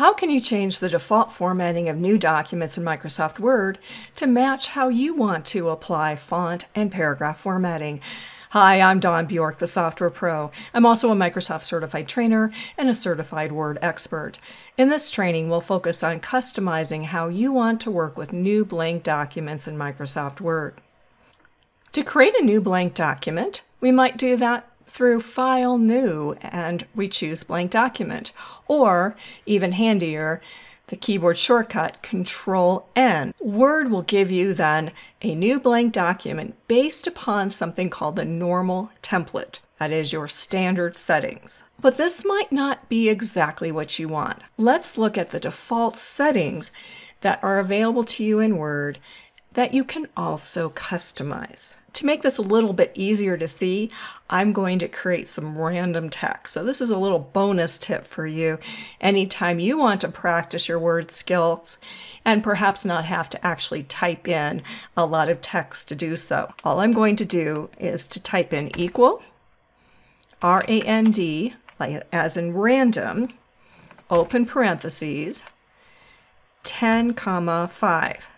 How can you change the default formatting of new documents in Microsoft Word to match how you want to apply font and paragraph formatting? Hi, I'm Dawn Bjork, the Software Pro. I'm also a Microsoft Certified Trainer and a Certified Word Expert. In this training, we'll focus on customizing how you want to work with new blank documents in Microsoft Word. To create a new blank document, we might do that through File New and we choose Blank Document. Or, even handier, the keyboard shortcut Control N. Word will give you then a new blank document based upon something called the normal template. That is your standard settings. But this might not be exactly what you want. Let's look at the default settings that are available to you in Word that you can also customize. To make this a little bit easier to see, I'm going to create some random text. So this is a little bonus tip for you anytime you want to practice your word skills and perhaps not have to actually type in a lot of text to do so. All I'm going to do is to type in equal, R-A-N-D, as in random, open parentheses, 10 comma 5.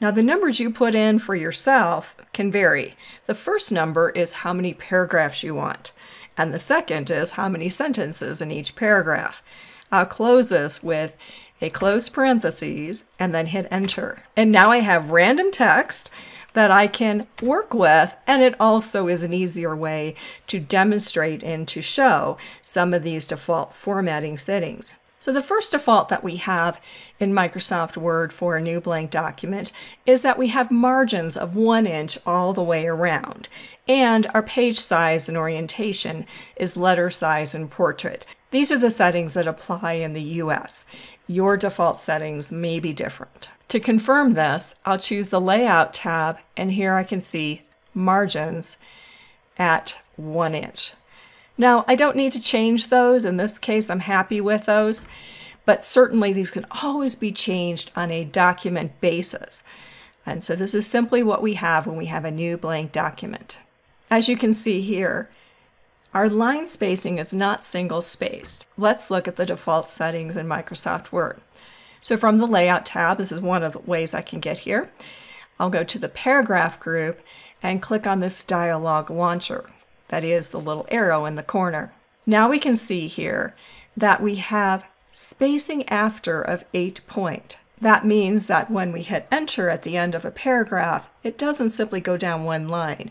Now the numbers you put in for yourself can vary. The first number is how many paragraphs you want, and the second is how many sentences in each paragraph. I'll close this with a close parentheses and then hit enter. And now I have random text that I can work with, and it also is an easier way to demonstrate and to show some of these default formatting settings. So the first default that we have in Microsoft Word for a new blank document is that we have margins of one inch all the way around. And our page size and orientation is letter size and portrait. These are the settings that apply in the US. Your default settings may be different. To confirm this, I'll choose the Layout tab, and here I can see margins at one inch. Now, I don't need to change those. In this case, I'm happy with those, but certainly these can always be changed on a document basis. And so this is simply what we have when we have a new blank document. As you can see here, our line spacing is not single spaced. Let's look at the default settings in Microsoft Word. So from the Layout tab, this is one of the ways I can get here. I'll go to the Paragraph group and click on this dialog launcher that is the little arrow in the corner. Now we can see here that we have spacing after of 8 point. That means that when we hit enter at the end of a paragraph, it doesn't simply go down one line.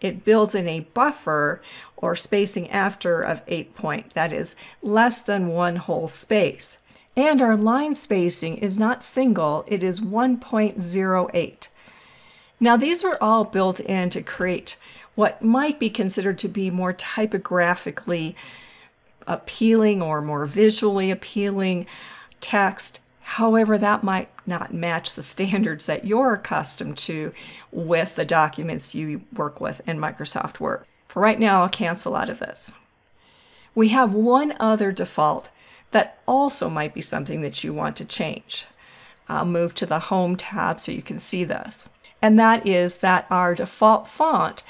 It builds in a buffer or spacing after of 8 point, that is less than one whole space. And our line spacing is not single, it is 1.08. Now these were all built in to create what might be considered to be more typographically appealing or more visually appealing text. However, that might not match the standards that you're accustomed to with the documents you work with in Microsoft Word. For right now, I'll cancel out of this. We have one other default that also might be something that you want to change. I'll move to the Home tab so you can see this. And that is that our default font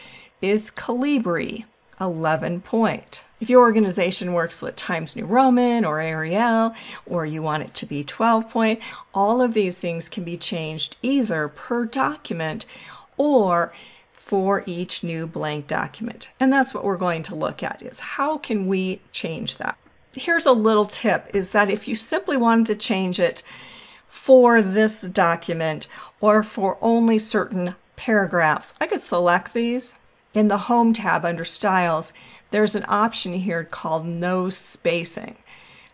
is Calibri 11 point. If your organization works with Times New Roman or Arial, or you want it to be 12 point, all of these things can be changed either per document or for each new blank document. And that's what we're going to look at is how can we change that? Here's a little tip is that if you simply wanted to change it for this document or for only certain paragraphs, I could select these in the Home tab under Styles, there's an option here called No Spacing.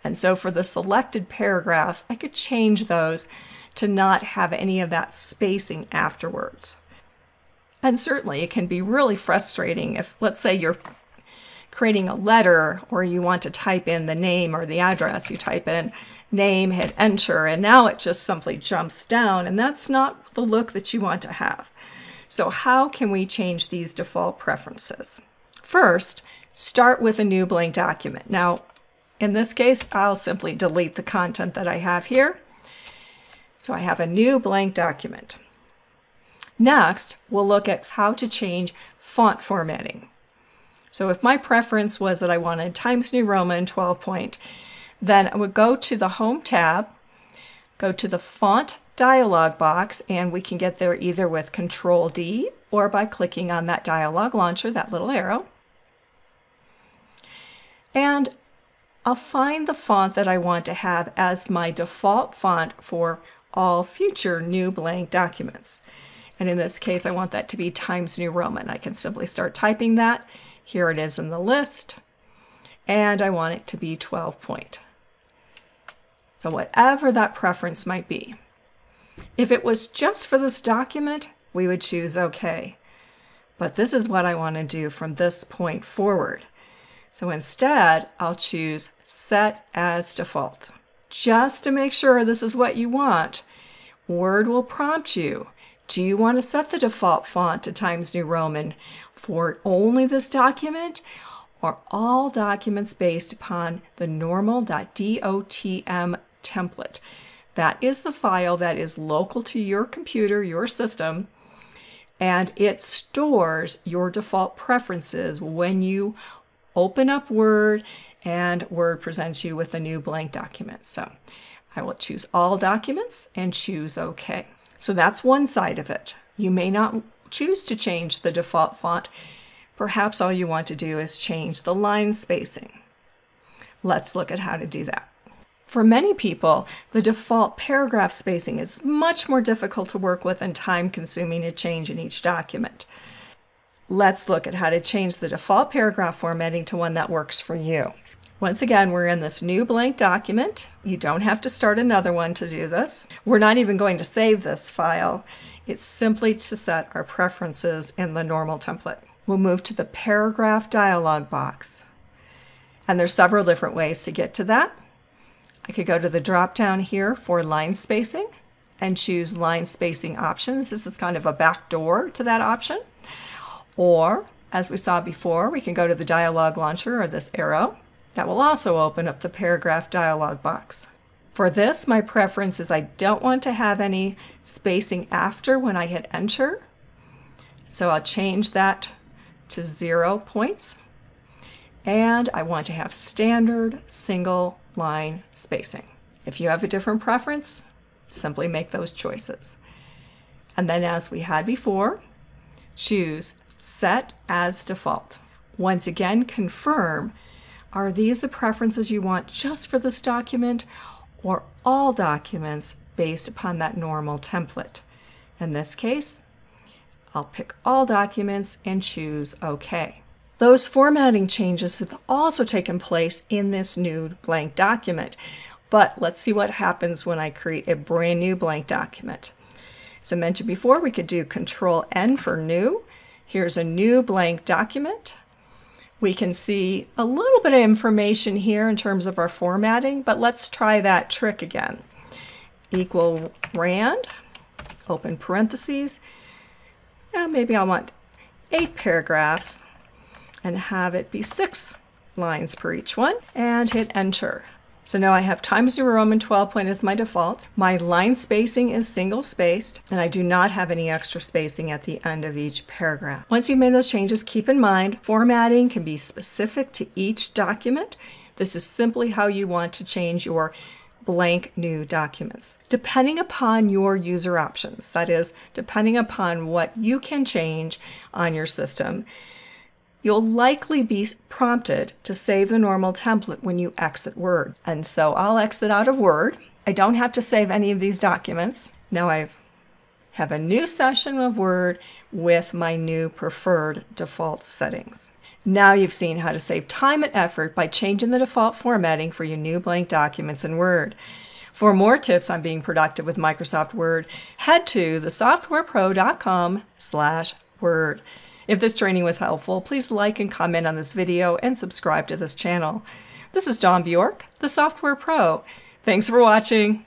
And so for the selected paragraphs, I could change those to not have any of that spacing afterwards. And certainly it can be really frustrating if, let's say, you're creating a letter or you want to type in the name or the address. You type in name, hit enter, and now it just simply jumps down, and that's not the look that you want to have. So how can we change these default preferences? First, start with a new blank document. Now, in this case, I'll simply delete the content that I have here. So I have a new blank document. Next, we'll look at how to change font formatting. So if my preference was that I wanted Times New Roman 12 point, Then I would go to the Home tab, go to the Font dialog box, and we can get there either with Control D or by clicking on that dialog launcher, that little arrow. And I'll find the font that I want to have as my default font for all future new blank documents. And in this case, I want that to be Times New Roman. I can simply start typing that. Here it is in the list. And I want it to be 12 point. So whatever that preference might be. If it was just for this document, we would choose OK. But this is what I want to do from this point forward. So instead, I'll choose Set as Default. Just to make sure this is what you want, Word will prompt you. Do you want to set the default font to Times New Roman for only this document or all documents based upon the normal.dotm template? That is the file that is local to your computer, your system, and it stores your default preferences when you open up Word and Word presents you with a new blank document. So I will choose all documents and choose OK. So that's one side of it. You may not choose to change the default font. Perhaps all you want to do is change the line spacing. Let's look at how to do that. For many people, the default paragraph spacing is much more difficult to work with and time consuming to change in each document. Let's look at how to change the default paragraph formatting to one that works for you. Once again, we're in this new blank document. You don't have to start another one to do this. We're not even going to save this file. It's simply to set our preferences in the normal template. We'll move to the paragraph dialog box. And there's several different ways to get to that. I could go to the drop down here for line spacing and choose line spacing options. This is kind of a back door to that option. Or, as we saw before, we can go to the dialog launcher or this arrow. That will also open up the paragraph dialog box. For this, my preference is I don't want to have any spacing after when I hit enter. So I'll change that to zero points. And I want to have standard single line spacing. If you have a different preference, simply make those choices. And then as we had before, choose Set as Default. Once again, confirm, are these the preferences you want just for this document or all documents based upon that normal template? In this case, I'll pick all documents and choose OK. Those formatting changes have also taken place in this new blank document. But let's see what happens when I create a brand new blank document. As I mentioned before, we could do Control N for new. Here's a new blank document. We can see a little bit of information here in terms of our formatting, but let's try that trick again. Equal rand, open parentheses. Now maybe I want eight paragraphs and have it be six lines per each one and hit enter. So now I have Times New Roman 12 point as my default. My line spacing is single spaced and I do not have any extra spacing at the end of each paragraph. Once you've made those changes, keep in mind formatting can be specific to each document. This is simply how you want to change your blank new documents. Depending upon your user options, that is, depending upon what you can change on your system, you'll likely be prompted to save the normal template when you exit Word. And so I'll exit out of Word. I don't have to save any of these documents. Now I have a new session of Word with my new preferred default settings. Now you've seen how to save time and effort by changing the default formatting for your new blank documents in Word. For more tips on being productive with Microsoft Word, head to thesoftwarepro.com slash word. If this training was helpful, please like and comment on this video and subscribe to this channel. This is Dawn Bjork, the Software Pro. Thanks for watching.